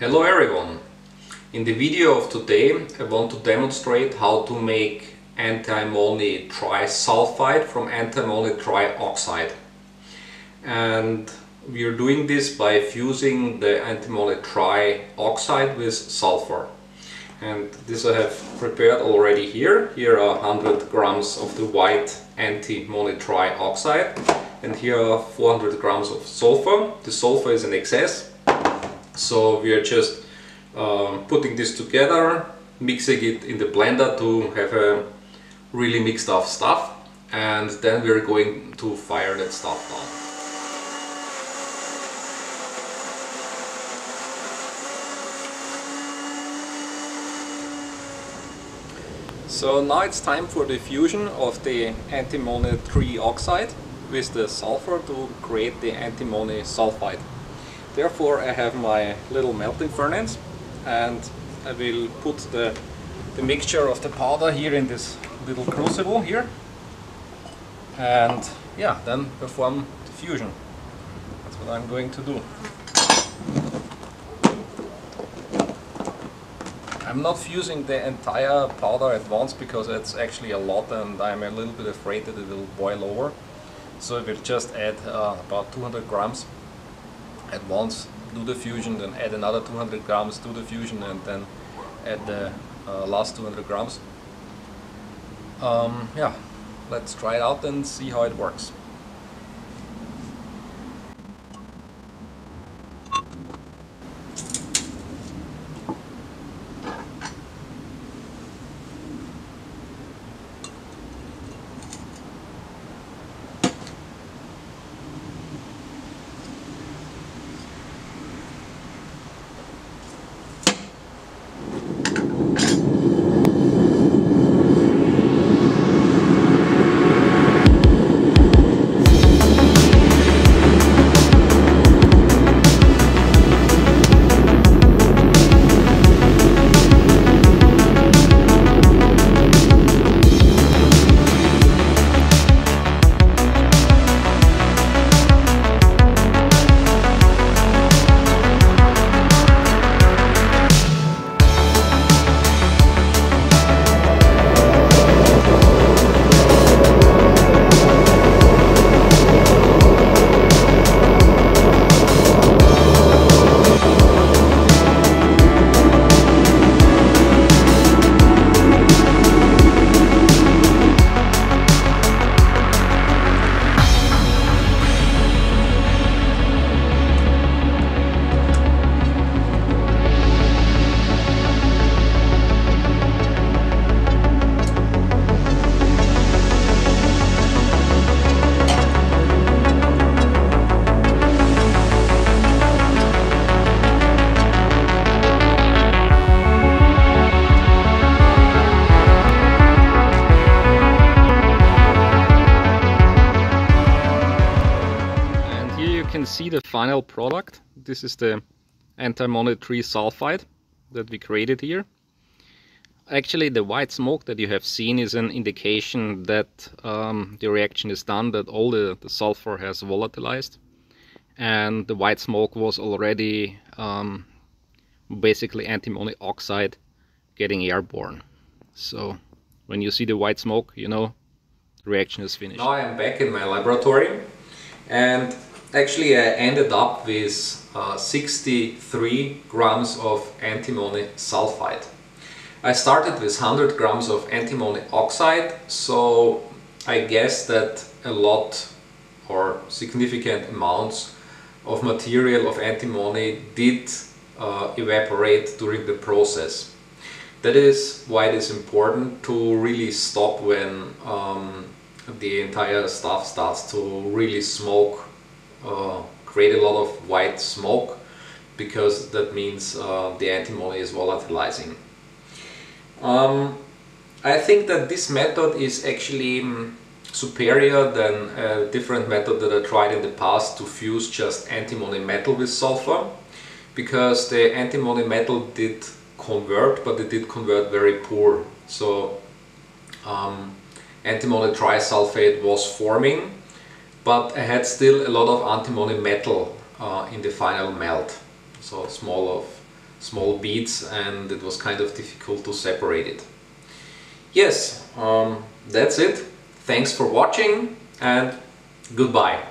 Hello everyone! In the video of today I want to demonstrate how to make antimony trisulfide from antimony trioxide. And we are doing this by fusing the antimony trioxide with sulfur. And this I have prepared already here. Here are 100 grams of the white antimony trioxide and here are 400 grams of sulfur. The sulfur is in excess so we are just um, putting this together, mixing it in the blender to have a really mixed up stuff and then we're going to fire that stuff down. So now it's time for the fusion of the antimony trioxide with the sulfur to create the antimony sulfide. Therefore I have my little melting furnace and I will put the, the mixture of the powder here in this little crucible here and yeah then perform the fusion. That's what I'm going to do. I'm not fusing the entire powder at once because it's actually a lot and I'm a little bit afraid that it will boil over. So I will just add uh, about 200 grams at once, do the fusion, then add another 200 grams, to the fusion, and then add the uh, last 200 grams. Um, yeah, let's try it out and see how it works. The final product. This is the antimony trisulfide that we created here. Actually, the white smoke that you have seen is an indication that um, the reaction is done, that all the, the, sulfur has volatilized. And the white smoke was already um, basically antimony oxide getting airborne. So when you see the white smoke, you know the reaction is finished. Now I am back in my laboratory and Actually, I ended up with uh, 63 grams of antimony sulfide. I started with 100 grams of antimony oxide, so I guess that a lot or significant amounts of material of antimony did uh, evaporate during the process. That is why it is important to really stop when um, the entire stuff starts to really smoke uh, create a lot of white smoke because that means uh, the antimony is volatilizing. Um, I think that this method is actually um, superior than a different method that I tried in the past to fuse just antimony metal with sulfur because the antimony metal did convert but it did convert very poor so um, antimony trisulfide was forming but I had still a lot of antimony metal uh, in the final melt. So small of small beads and it was kind of difficult to separate it. Yes, um, that's it. Thanks for watching and goodbye.